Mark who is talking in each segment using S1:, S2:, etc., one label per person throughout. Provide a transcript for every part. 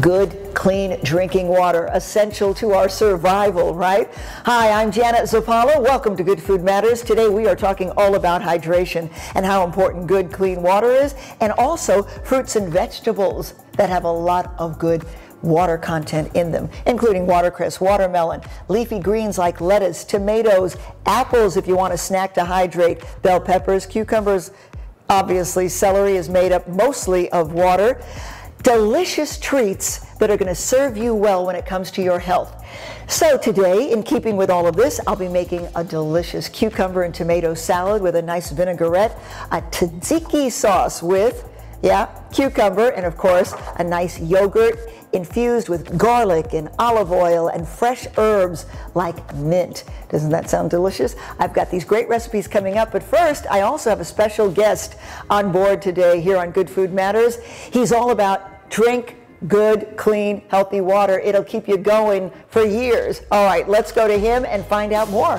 S1: Good, clean drinking water, essential to our survival, right? Hi, I'm Janet Zappala. Welcome to Good Food Matters. Today we are talking all about hydration and how important good, clean water is, and also fruits and vegetables that have a lot of good water content in them, including watercress, watermelon, leafy greens like lettuce, tomatoes, apples if you want a snack to hydrate, bell peppers, cucumbers, obviously celery is made up mostly of water delicious treats that are going to serve you well when it comes to your health. So today, in keeping with all of this, I'll be making a delicious cucumber and tomato salad with a nice vinaigrette, a tzatziki sauce with, yeah, cucumber, and of course, a nice yogurt infused with garlic and olive oil and fresh herbs like mint. Doesn't that sound delicious? I've got these great recipes coming up, but first, I also have a special guest on board today here on Good Food Matters. He's all about Drink good, clean, healthy water. It'll keep you going for years. All right, let's go to him and find out more.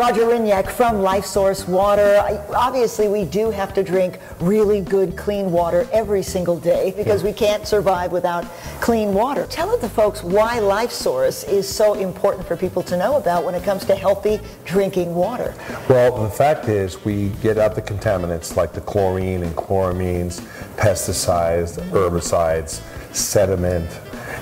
S1: Roger Rynyak from Life Source Water. Obviously, we do have to drink really good, clean water every single day because we can't survive without clean water. Tell the folks why Life Source is so important for people to know about when it comes to healthy drinking water.
S2: Well, the fact is, we get out the contaminants like the chlorine and chloramines, pesticides, herbicides, sediment,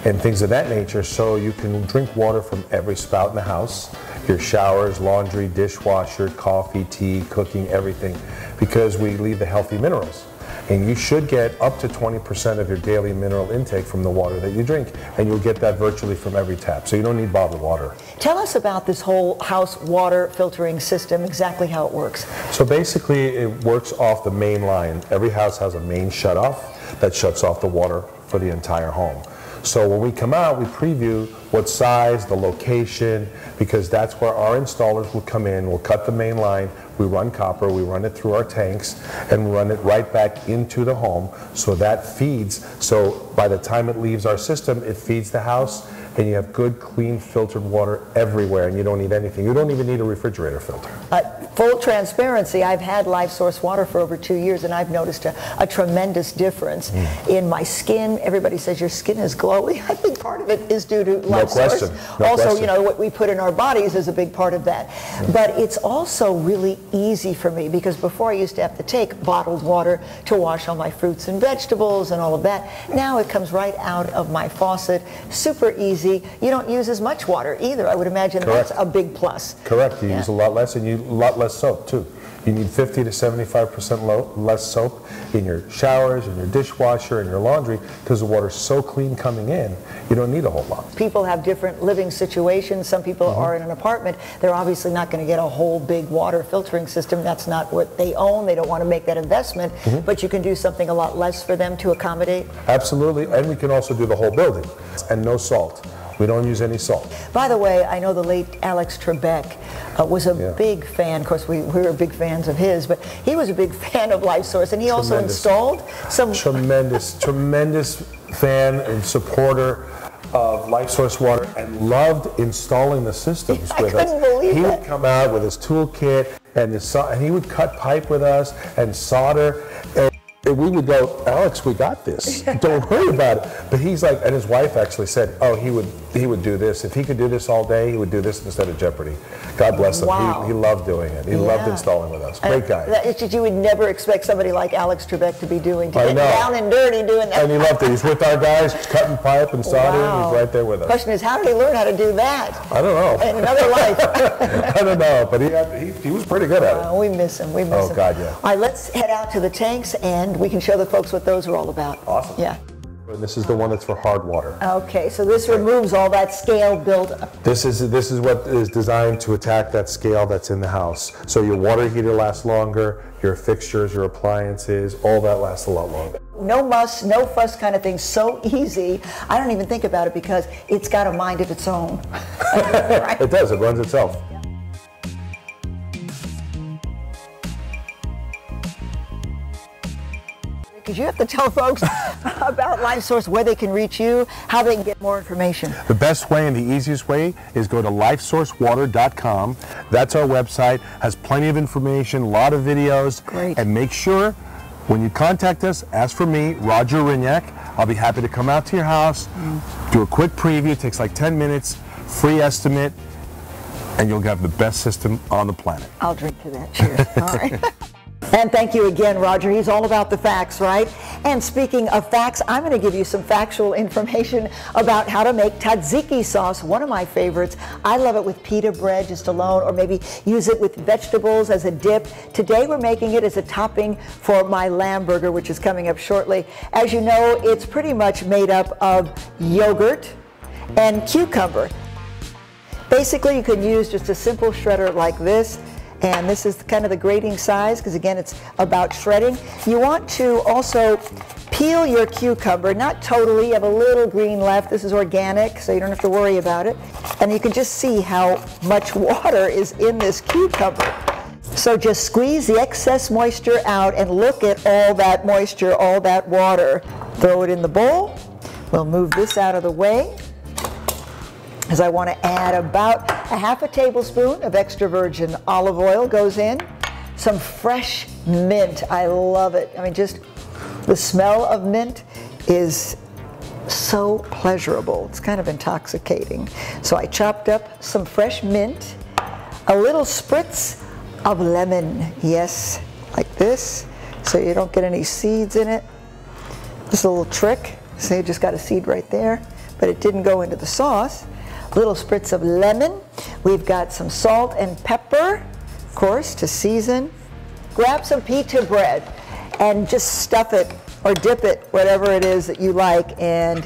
S2: and things of that nature so you can drink water from every spout in the house your showers, laundry, dishwasher, coffee, tea, cooking, everything, because we leave the healthy minerals. And you should get up to 20% of your daily mineral intake from the water that you drink. And you'll get that virtually from every tap. So you don't need bottled water.
S1: Tell us about this whole house water filtering system, exactly how it works.
S2: So basically, it works off the main line. Every house has a main shutoff that shuts off the water for the entire home. So when we come out, we preview what size, the location, because that's where our installers will come in, we'll cut the main line, we run copper, we run it through our tanks, and we run it right back into the home. So that feeds, so by the time it leaves our system, it feeds the house, and you have good, clean, filtered water everywhere, and you don't need anything. You don't even need a refrigerator filter.
S1: Uh, full transparency, I've had Life Source water for over two years, and I've noticed a, a tremendous difference mm. in my skin. Everybody says your skin is glowy. I think part of it is due to Life
S2: no
S1: Source.
S2: No
S1: also,
S2: question.
S1: you know, what we put in our bodies is a big part of that. Mm. But it's also really easy for me because before I used to have to take bottled water to wash all my fruits and vegetables and all of that. Now it comes right out of my faucet, super easy easy. You don't use as much water either. I would imagine
S2: Correct.
S1: that's a big plus.
S2: Correct. You
S1: yeah.
S2: use a lot less and you a lot less soap too. You need 50 to 75% less soap in your showers, in your dishwasher, in your laundry, because the water's so clean coming in, you don't need a whole lot.
S1: People have different living situations. Some people mm-hmm. are in an apartment. They're obviously not going to get a whole big water filtering system. That's not what they own. They don't want to make that investment, mm-hmm. but you can do something a lot less for them to accommodate.
S2: Absolutely, and we can also do the whole building, and no salt. We don't use any salt.
S1: By the way, I know the late Alex Trebek uh, was a yeah. big fan. Of course, we, we were big fans of his, but he was a big fan of Life Source, and he tremendous. also installed some
S2: tremendous, tremendous fan and supporter of Life Source Water and loved installing the systems
S1: with
S2: us.
S1: Believe he
S2: would come out with his toolkit and, his, and he would cut pipe with us and solder. And we would go, Alex, we got this. Don't worry about it. But he's like, and his wife actually said, oh, he would he would do this. If he could do this all day, he would do this instead of Jeopardy. God bless him.
S1: Wow.
S2: He, he loved doing it. He yeah. loved installing with us. Great guy.
S1: It's just you would never expect somebody like Alex Trebek to be doing, to get down and dirty doing that.
S2: And he loved it. He's with our guys, cutting pipe and soldering. Wow. He's right there with us.
S1: Question is, how did he learn how to do that?
S2: I don't know.
S1: In another life.
S2: I don't know, but he, had, he, he was pretty good at
S1: it. we miss him. We miss
S2: oh,
S1: him.
S2: Oh, God, yeah.
S1: All right, let's head out to the tanks and we can show the folks what those are all about.
S2: Awesome.
S1: Yeah.
S2: And this is the one that's for hard water.
S1: Okay, so this removes all that scale buildup.
S2: This is this is what is designed to attack that scale that's in the house. So your water heater lasts longer, your fixtures, your appliances, all that lasts a lot longer.
S1: No muss, no fuss kind of thing. So easy. I don't even think about it because it's got a mind of its own.
S2: right? It does. It runs itself.
S1: Because you have to tell folks about Life Source, where they can reach you, how they can get more information.
S2: The best way and the easiest way is go to lifesourcewater.com. That's our website, has plenty of information, a lot of videos.
S1: Great.
S2: And make sure when you contact us, ask for me, Roger Rynyak. I'll be happy to come out to your house, mm. do a quick preview. It takes like 10 minutes, free estimate, and you'll have the best system on the planet.
S1: I'll drink to that. Cheers. All right. And thank you again, Roger. He's all about the facts, right? And speaking of facts, I'm going to give you some factual information about how to make tzatziki sauce, one of my favorites. I love it with pita bread just alone, or maybe use it with vegetables as a dip. Today we're making it as a topping for my lamb burger, which is coming up shortly. As you know, it's pretty much made up of yogurt and cucumber. Basically, you can use just a simple shredder like this and this is kind of the grating size because again it's about shredding. You want to also peel your cucumber, not totally, you have a little green left. This is organic so you don't have to worry about it. And you can just see how much water is in this cucumber. So just squeeze the excess moisture out and look at all that moisture, all that water. Throw it in the bowl. We'll move this out of the way because I want to add about a half a tablespoon of extra virgin olive oil goes in. Some fresh mint. I love it. I mean, just the smell of mint is so pleasurable. It's kind of intoxicating. So I chopped up some fresh mint, a little spritz of lemon. Yes, like this, so you don't get any seeds in it. Just a little trick. See, you just got a seed right there, but it didn't go into the sauce little spritz of lemon. We've got some salt and pepper, of course, to season. Grab some pita bread and just stuff it or dip it, whatever it is that you like. And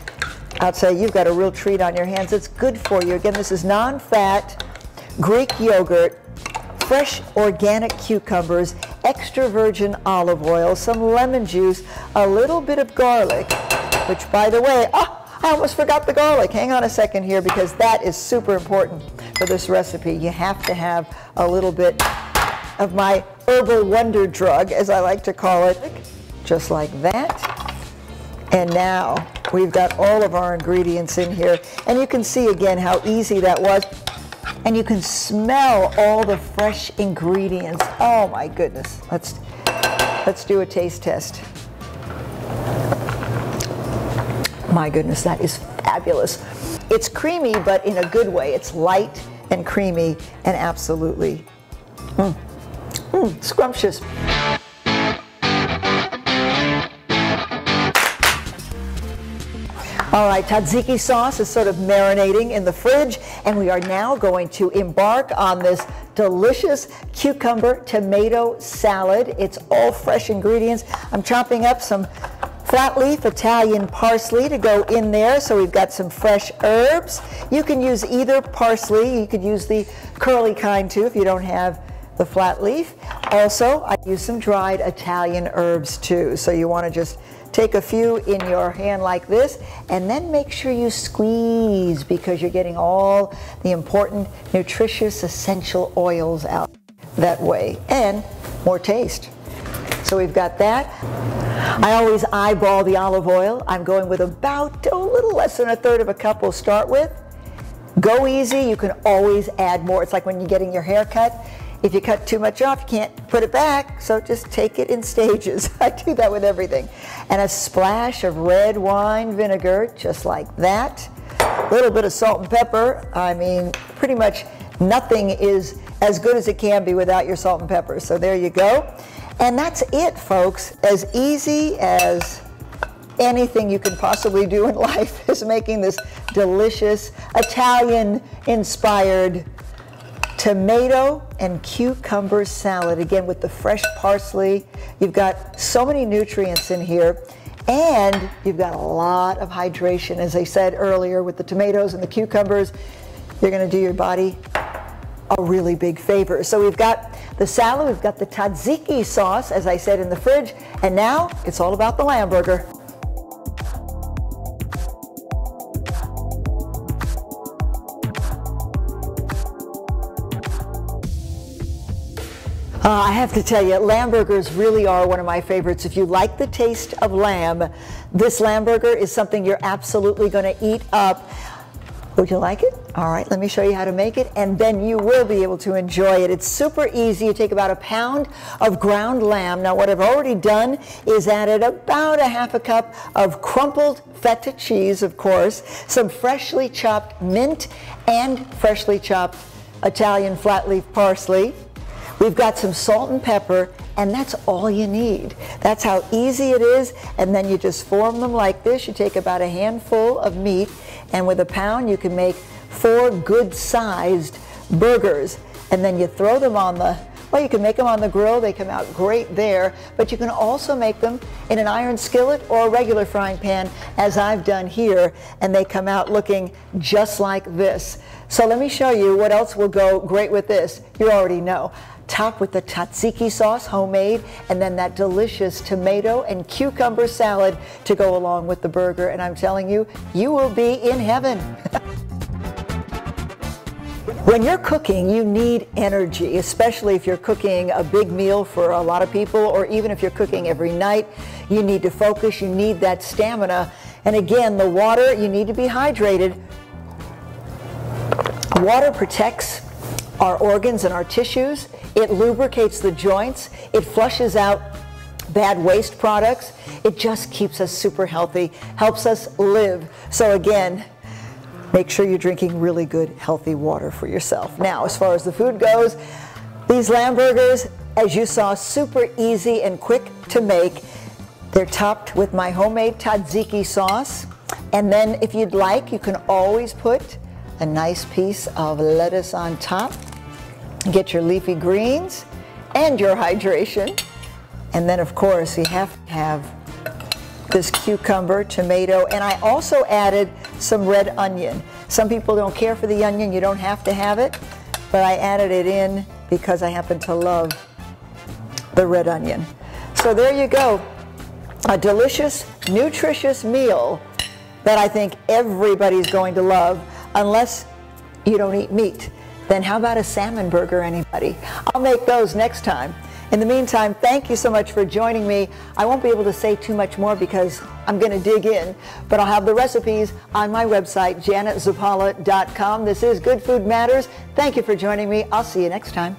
S1: I'll say you, you've got a real treat on your hands. It's good for you. Again, this is non-fat Greek yogurt, fresh organic cucumbers, extra virgin olive oil, some lemon juice, a little bit of garlic, which by the way, ah, I almost forgot the garlic. Hang on a second here because that is super important for this recipe. You have to have a little bit of my herbal wonder drug, as I like to call it, just like that. And now we've got all of our ingredients in here. And you can see again how easy that was. And you can smell all the fresh ingredients. Oh my goodness. Let's, let's do a taste test. My goodness, that is fabulous. It's creamy, but in a good way. It's light and creamy and absolutely mm, mm, scrumptious. All right, tzatziki sauce is sort of marinating in the fridge, and we are now going to embark on this delicious cucumber tomato salad. It's all fresh ingredients. I'm chopping up some flat leaf Italian parsley to go in there. So we've got some fresh herbs. You can use either parsley. You could use the curly kind too if you don't have the flat leaf. Also, I use some dried Italian herbs too. So you want to just take a few in your hand like this and then make sure you squeeze because you're getting all the important nutritious essential oils out that way and more taste. So we've got that. I always eyeball the olive oil. I'm going with about a little less than a third of a cup we'll start with. Go easy, you can always add more. It's like when you're getting your hair cut. If you cut too much off, you can't put it back, so just take it in stages. I do that with everything. And a splash of red wine vinegar, just like that. A little bit of salt and pepper. I mean, pretty much nothing is as good as it can be without your salt and pepper. So there you go. And that's it, folks. As easy as anything you can possibly do in life is making this delicious Italian-inspired tomato and cucumber salad. Again, with the fresh parsley. You've got so many nutrients in here. And you've got a lot of hydration, as I said earlier, with the tomatoes and the cucumbers. You're going to do your body a really big favor. So we've got the salad, we've got the tzatziki sauce, as I said, in the fridge, and now it's all about the lamb burger. Uh, I have to tell you, lamb burgers really are one of my favorites. If you like the taste of lamb, this lamb burger is something you're absolutely going to eat up. Would you like it? All right, let me show you how to make it, and then you will be able to enjoy it. It's super easy. You take about a pound of ground lamb. Now, what I've already done is added about a half a cup of crumpled feta cheese, of course, some freshly chopped mint, and freshly chopped Italian flat leaf parsley. We've got some salt and pepper, and that's all you need. That's how easy it is, and then you just form them like this. You take about a handful of meat, and with a pound, you can make four good-sized burgers, and then you throw them on the well, you can make them on the grill. They come out great there. But you can also make them in an iron skillet or a regular frying pan, as I've done here, and they come out looking just like this. So let me show you what else will go great with this. You already know. Top with the tzatziki sauce, homemade, and then that delicious tomato and cucumber salad to go along with the burger. And I'm telling you, you will be in heaven. When you're cooking, you need energy, especially if you're cooking a big meal for a lot of people, or even if you're cooking every night. You need to focus, you need that stamina. And again, the water, you need to be hydrated. Water protects our organs and our tissues. It lubricates the joints. It flushes out bad waste products. It just keeps us super healthy, helps us live. So again, Make sure you're drinking really good, healthy water for yourself. Now, as far as the food goes, these lamb burgers, as you saw, super easy and quick to make. They're topped with my homemade tzatziki sauce. And then if you'd like, you can always put a nice piece of lettuce on top. Get your leafy greens and your hydration. And then of course you have to have this cucumber, tomato, and I also added some red onion. Some people don't care for the onion, you don't have to have it, but I added it in because I happen to love the red onion. So there you go, a delicious, nutritious meal that I think everybody's going to love unless you don't eat meat. Then how about a salmon burger, anybody? I'll make those next time. In the meantime, thank you so much for joining me. I won't be able to say too much more because I'm going to dig in, but I'll have the recipes on my website, janetzappala.com. This is Good Food Matters. Thank you for joining me. I'll see you next time.